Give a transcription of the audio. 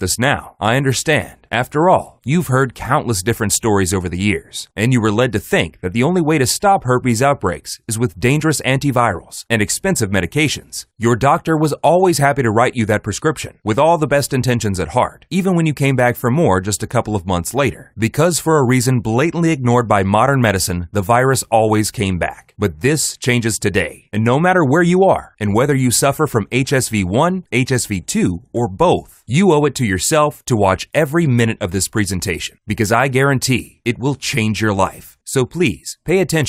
this now. I understand. After all, you've heard countless different stories over the years, and you were led to think that the only way to stop herpes outbreaks is with dangerous antivirals and expensive medications. Your doctor was always happy to write you that prescription with all the best intentions at heart, even when you came back for more just a couple of months later. Because for a reason blatantly ignored by modern medicine, the virus always came back. But this changes today, and no matter where you are, and whether you suffer from HSV 1, HSV 2, or both, you owe it to yourself to watch every minute of this presentation because I guarantee it will change your life. So please pay attention.